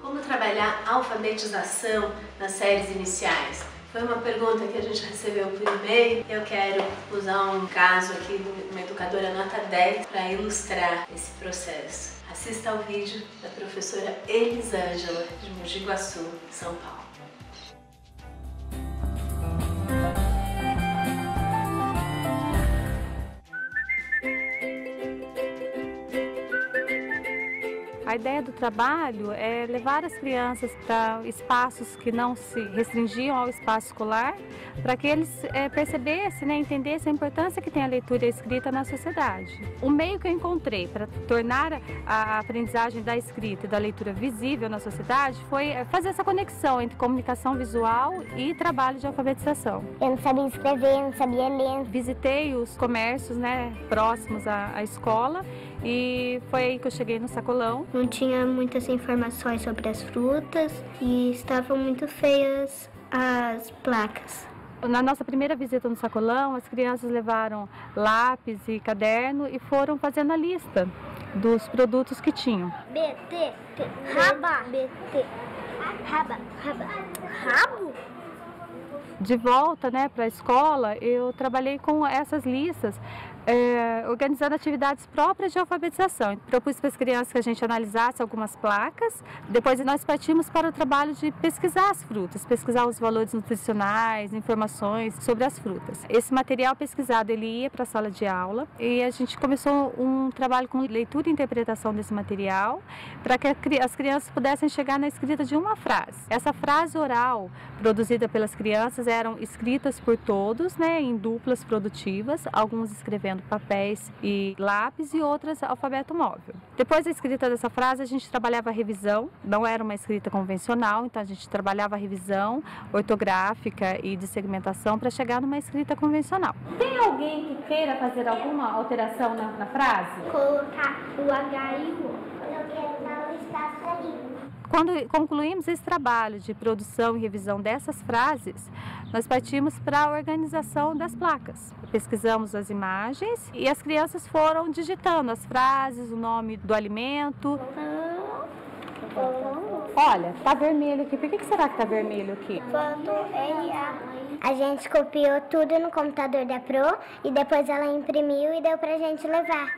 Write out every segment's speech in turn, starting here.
Como trabalhar alfabetização nas séries iniciais? Foi uma pergunta que a gente recebeu por e-mail. Eu quero usar um caso aqui de uma educadora nota 10 para ilustrar esse processo. Assista ao vídeo da professora Elisângela de Mogi Guaçu, São Paulo. A ideia do trabalho é levar as crianças para espaços que não se restringiam ao espaço escolar, para que eles é, percebessem, né, entendessem a importância que tem a leitura e a escrita na sociedade. O meio que eu encontrei para tornar a aprendizagem da escrita e da leitura visível na sociedade foi eh, fazer essa conexão entre comunicação visual e trabalho de alfabetização. Eu não sabia escrever, não sabia ler. Visitei os comércios né, próximos à, à escola e foi aí que eu cheguei no sacolão. Não tinha muitas informações sobre as frutas e estavam muito feias as placas. Na nossa primeira visita no sacolão, as crianças levaram lápis e caderno e foram fazendo a lista dos produtos que tinham. BT, raba, BT, raba, raba, rabo? De volta né, para a escola, eu trabalhei com essas listas é, organizando atividades próprias de alfabetização. Propus para as crianças que a gente analisasse algumas placas, depois nós partimos para o trabalho de pesquisar as frutas, pesquisar os valores nutricionais, informações sobre as frutas. Esse material pesquisado ele ia para a sala de aula e a gente começou um trabalho com leitura e interpretação desse material para que as crianças pudessem chegar na escrita de uma frase. Essa frase oral produzida pelas crianças eram escritas por todos, né, em duplas produtivas, alguns escrevendo papéis e lápis e outras alfabeto móvel. Depois da escrita dessa frase, a gente trabalhava a revisão, não era uma escrita convencional, então a gente trabalhava a revisão ortográfica e de segmentação para chegar numa escrita convencional. Tem alguém que queira fazer alguma alteração na, na frase? Colocar o H e o O. Eu quero dar um espaço ali. Quando concluímos esse trabalho de produção e revisão dessas frases, nós partimos para a organização das placas. Pesquisamos as imagens e as crianças foram digitando as frases, o nome do alimento. Olha, tá vermelho aqui. Por que será que tá vermelho aqui? A gente copiou tudo no computador da Pro e depois ela imprimiu e deu pra gente levar.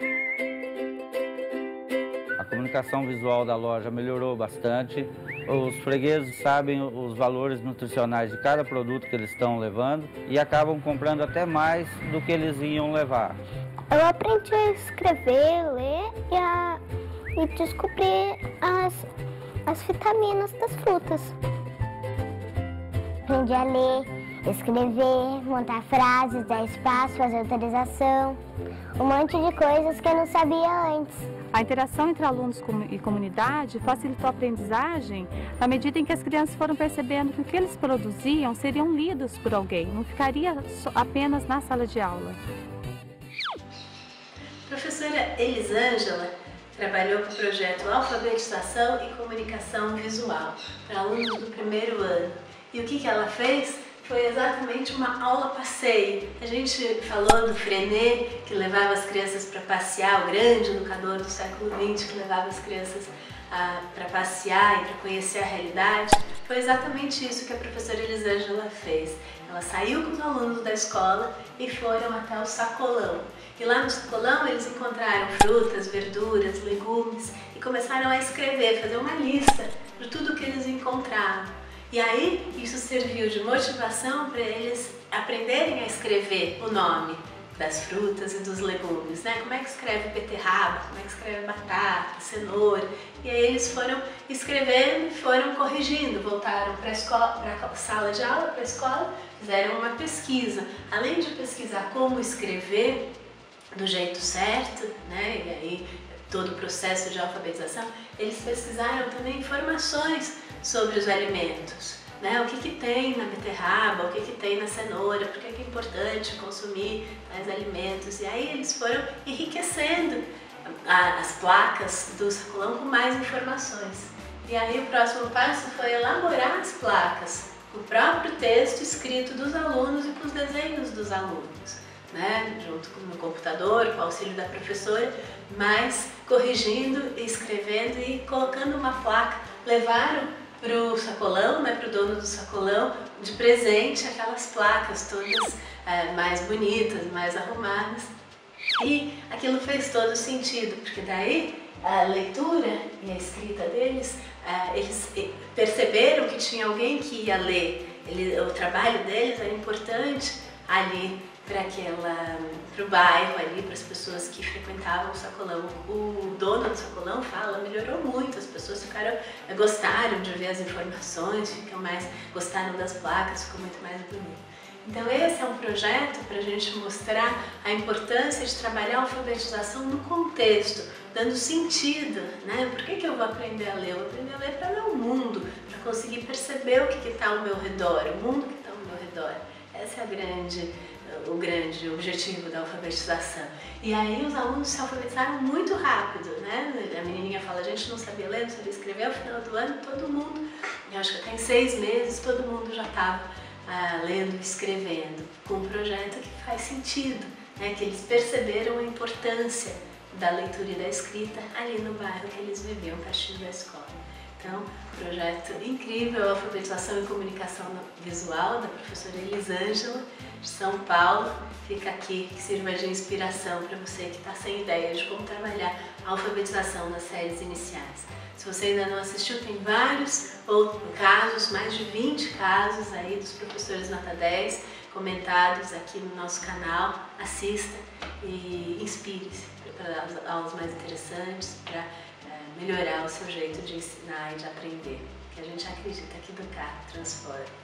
Comunicação visual da loja melhorou bastante. Os fregueses sabem os valores nutricionais de cada produto que eles estão levando e acabam comprando até mais do que eles iam levar. Eu aprendi a escrever, ler e, a, e descobrir as, as vitaminas das frutas. Aprendi a ler, escrever, montar frases, dar espaço, fazer autorização, um monte de coisas que eu não sabia antes. A interação entre alunos e comunidade facilitou a aprendizagem na medida em que as crianças foram percebendo que o que eles produziam seriam lidos por alguém, não ficaria apenas na sala de aula. Professora Elisângela trabalhou com o projeto Alfabetização e Comunicação Visual para alunos do primeiro ano. E o que, que ela fez? Foi exatamente uma aula passeio. A gente falou do Frenet, que levava as crianças para passear, o grande educador do século XX, que levava as crianças ah, para passear e para conhecer a realidade. Foi exatamente isso que a professora Elisângela fez. Ela saiu com os alunos da escola e foram até o sacolão. E lá no sacolão eles encontraram frutas, verduras, legumes e começaram a escrever, fazer uma lista de tudo que eles encontraram. E aí isso serviu de motivação para eles aprenderem a escrever o nome das frutas e dos legumes, né? Como é que escreve beterraba, como é que escreve batata, cenoura. E aí eles foram escrevendo foram corrigindo, voltaram para a escola, para a sala de aula, para a escola, fizeram uma pesquisa. Além de pesquisar como escrever do jeito certo, né? E aí todo o processo de alfabetização, eles pesquisaram também informações sobre os alimentos. Né? O que, que tem na beterraba, o que, que tem na cenoura, por que, que é importante consumir tais alimentos. E aí eles foram enriquecendo as placas do sacolão com mais informações. E aí o próximo passo foi elaborar as placas, o próprio texto escrito dos alunos e com os desenhos dos alunos né, junto com o computador, com o auxílio da professora, mas corrigindo, escrevendo e colocando uma placa levaram para o sacolão, né, para o dono do sacolão, de presente aquelas placas todas é, mais bonitas, mais arrumadas. E aquilo fez todo sentido, porque daí a leitura e a escrita deles, é, eles perceberam que tinha alguém que ia ler. Ele, o trabalho deles era importante ali para aquela para o bairro ali para as pessoas que frequentavam o sacolão o dono do sacolão fala melhorou muito as pessoas ficaram gostaram de ver as informações ficam mais gostaram das placas ficou muito mais bonito então esse é um projeto para a gente mostrar a importância de trabalhar a alfabetização no contexto, dando sentido, né? Por que, que eu vou aprender a ler? Eu vou aprender a ler para ver o mundo, para conseguir perceber o que está ao meu redor, o mundo que está ao meu redor. Essa é a grande, o grande objetivo da alfabetização. E aí os alunos se alfabetizaram muito rápido, né? A menininha fala, a gente não sabia ler, não sabia escrever, ao final do ano todo mundo, eu acho que até em seis meses todo mundo já estava ah, lendo e escrevendo, com um projeto que faz sentido, né? que eles perceberam a importância da leitura e da escrita ali no bairro que eles viviam, pertinho da escola. Então, projeto incrível, alfabetização e comunicação visual da professora Elisângela, de São Paulo. Fica aqui, que sirva de inspiração para você que está sem ideia de como trabalhar a alfabetização nas séries iniciais. Se você ainda não assistiu, tem vários outros casos, mais de 20 casos aí dos professores nota 10 comentados aqui no nosso canal. Assista e inspire-se para as aulas mais interessantes, para é, melhorar o seu jeito de ensinar e de aprender. Que a gente acredita que educar transforma.